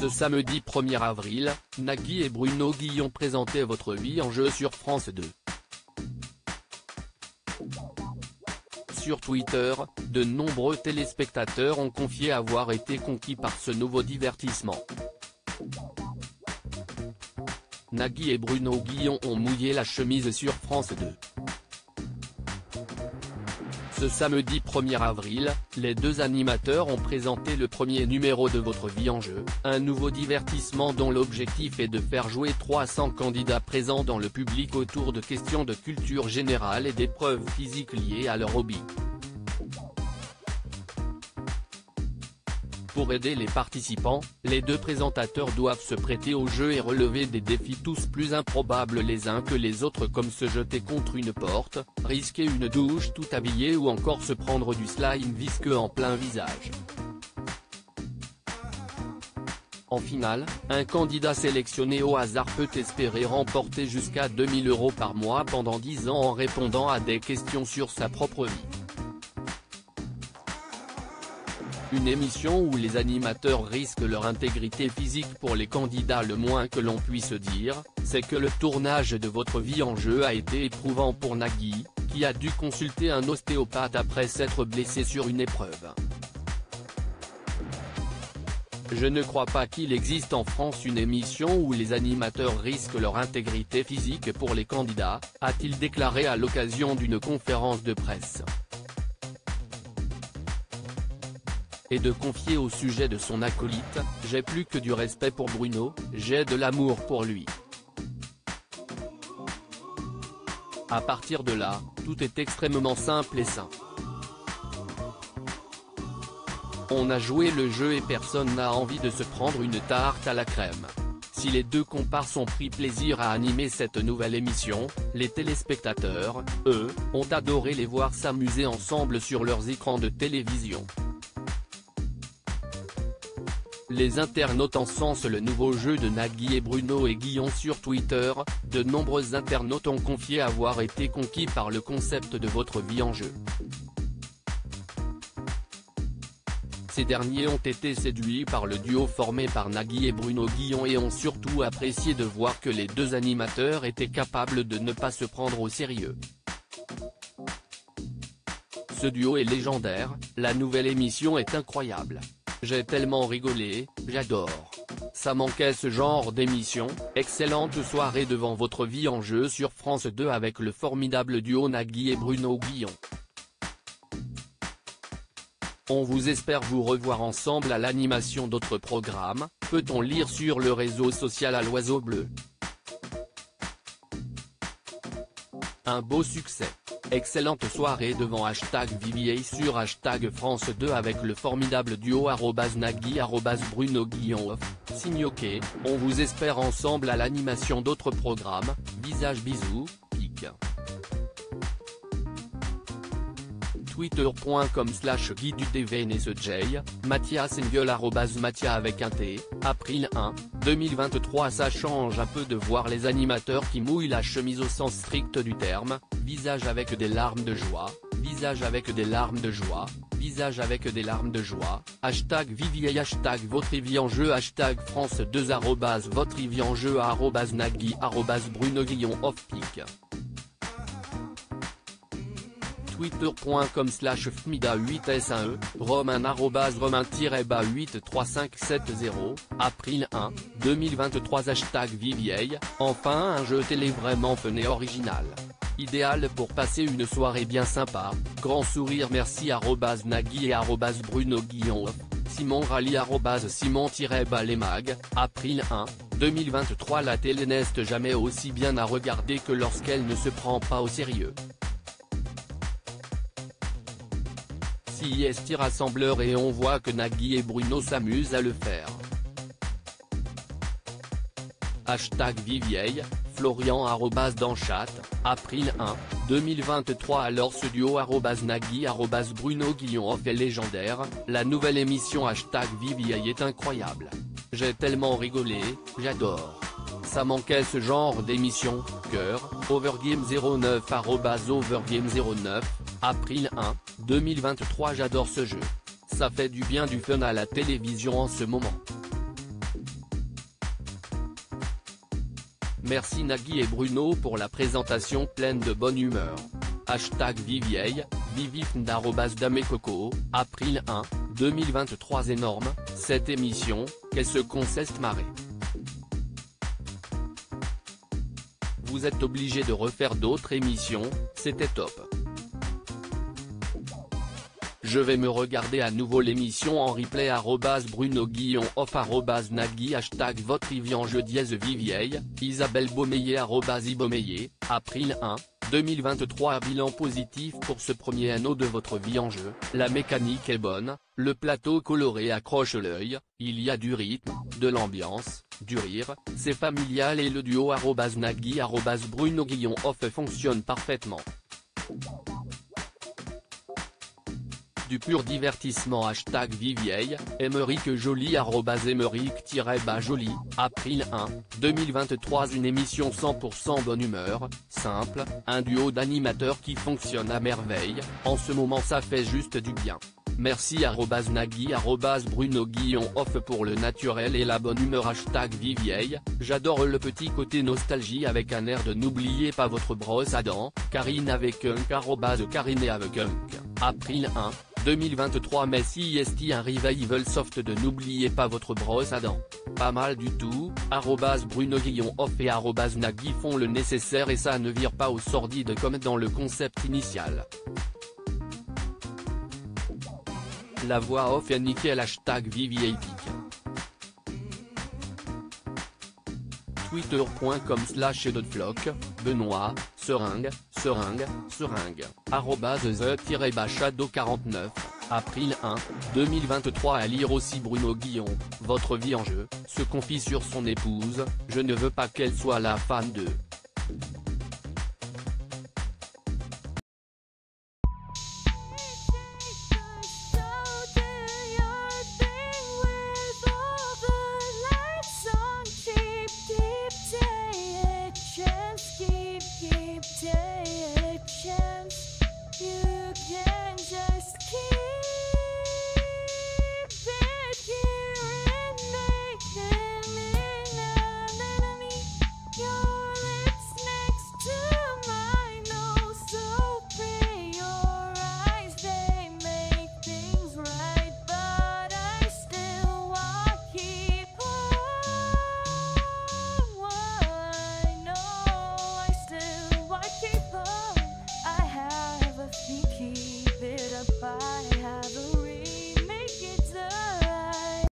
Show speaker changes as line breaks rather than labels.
Ce samedi 1er avril, Nagui et Bruno Guillon présentaient Votre vie en jeu sur France 2. Sur Twitter, de nombreux téléspectateurs ont confié avoir été conquis par ce nouveau divertissement. Nagui et Bruno Guillon ont mouillé la chemise sur France 2. Ce samedi 1er avril, les deux animateurs ont présenté le premier numéro de Votre vie en jeu, un nouveau divertissement dont l'objectif est de faire jouer 300 candidats présents dans le public autour de questions de culture générale et d'épreuves physiques liées à leur hobby. Pour aider les participants, les deux présentateurs doivent se prêter au jeu et relever des défis tous plus improbables les uns que les autres comme se jeter contre une porte, risquer une douche tout habillé ou encore se prendre du slime visqueux en plein visage. En finale, un candidat sélectionné au hasard peut espérer remporter jusqu'à 2000 euros par mois pendant 10 ans en répondant à des questions sur sa propre vie. Une émission où les animateurs risquent leur intégrité physique pour les candidats le moins que l'on puisse dire, c'est que le tournage de Votre vie en jeu a été éprouvant pour Nagui, qui a dû consulter un ostéopathe après s'être blessé sur une épreuve. Je ne crois pas qu'il existe en France une émission où les animateurs risquent leur intégrité physique pour les candidats, a-t-il déclaré à l'occasion d'une conférence de presse. Et de confier au sujet de son acolyte, j'ai plus que du respect pour Bruno, j'ai de l'amour pour lui. À partir de là, tout est extrêmement simple et sain. On a joué le jeu et personne n'a envie de se prendre une tarte à la crème. Si les deux comparses ont pris plaisir à animer cette nouvelle émission, les téléspectateurs, eux, ont adoré les voir s'amuser ensemble sur leurs écrans de télévision. Les internautes encensent le nouveau jeu de Nagui et Bruno et Guillon sur Twitter, de nombreux internautes ont confié avoir été conquis par le concept de votre vie en jeu. Ces derniers ont été séduits par le duo formé par Nagui et Bruno Guillon et ont surtout apprécié de voir que les deux animateurs étaient capables de ne pas se prendre au sérieux. Ce duo est légendaire, la nouvelle émission est incroyable. J'ai tellement rigolé, j'adore. Ça manquait ce genre d'émission, excellente soirée devant votre vie en jeu sur France 2 avec le formidable duo Nagui et Bruno Guillon. On vous espère vous revoir ensemble à l'animation d'autres programmes, peut-on lire sur le réseau social à l'oiseau bleu? Un beau succès. Excellente soirée devant hashtag Vivier sur hashtag France 2 avec le formidable duo Nagui Bruno Guillon. Off, signoqué, on vous espère ensemble à l'animation d'autres programmes, visage bisous, pic. Twitter.com slash guide du DVNSJ, Mathias Engel Mathia avec un T, April 1, 2023 Ça change un peu de voir les animateurs qui mouillent la chemise au sens strict du terme, visage avec des larmes de joie, visage avec des larmes de joie, visage avec des larmes de joie, hashtag Vivier hashtag votre en jeu. Hashtag France 2 arrobase votre en jeu arrobase Nagui arrobase Bruno Guillon off twitter.com slash fmida8s1e, romain romain-ba 83570, april 1, 2023 hashtag vivieille, enfin un jeu télé vraiment fun original. Idéal pour passer une soirée bien sympa, grand sourire merci arrobase Nagui et arrobase Bruno Guillon Simon Rally arrobase Simon-Balémag, april 1, 2023 La télé n'est jamais aussi bien à regarder que lorsqu'elle ne se prend pas au sérieux. CIST rassembleur et on voit que Nagui et Bruno s'amusent à le faire. Hashtag Vivieille, Florian arrobas dans chat, April 1, 2023 alors ce duo arrobas Nagui arrobas Bruno Guillon off est légendaire, la nouvelle émission hashtag Vivieille est incroyable. J'ai tellement rigolé, j'adore. Ça manquait ce genre d'émission, cœur, Overgame 09 Overgame 09, April 1, 2023 J'adore ce jeu. Ça fait du bien du fun à la télévision en ce moment. Merci Nagui et Bruno pour la présentation pleine de bonne humeur. Hashtag Vivieille, vivifnd.damecoco, April 1, 2023 énorme, cette émission, qu'elle se conceste marée. Vous êtes obligé de refaire d'autres émissions, c'était top. Je vais me regarder à nouveau l'émission en replay Bruno Guillon off Nagui hashtag votre je dièse Vivieille, Isabelle Beaumeillet arrobas Ibomeillet, April 1, 2023 bilan positif pour ce premier anneau de votre vie en jeu, la mécanique est bonne, le plateau coloré accroche l'œil, il y a du rythme, de l'ambiance, du rire, c'est familial et le duo Nagui Bruno Guillon off fonctionne parfaitement du pur divertissement hashtag Vivieille, Emeric Jolie arrobas Emeric-bas Jolie, April 1, 2023 une émission 100% bonne humeur, simple, un duo d'animateurs qui fonctionne à merveille, en ce moment ça fait juste du bien. Merci Nagui Bruno Guillon off pour le naturel et la bonne humeur hashtag Vivieille, j'adore le petit côté nostalgie avec un air de n'oubliez pas votre brosse à dents, Karine avec un Karine avec un April 1, 2023 Messi est un revival soft de N'oubliez pas votre brosse à dents. Pas mal du tout, Bruno Guillon off et Nagui font le nécessaire et ça ne vire pas au sordide comme dans le concept initial. La voix off est nickel hashtag Viviepic. Twitter.com slash Benoît, seringue, seringue, seringue, arrobase the-shadow49, April 1, 2023 à lire aussi Bruno Guillon, votre vie en jeu, se confie sur son épouse, je ne veux pas qu'elle soit la fan de.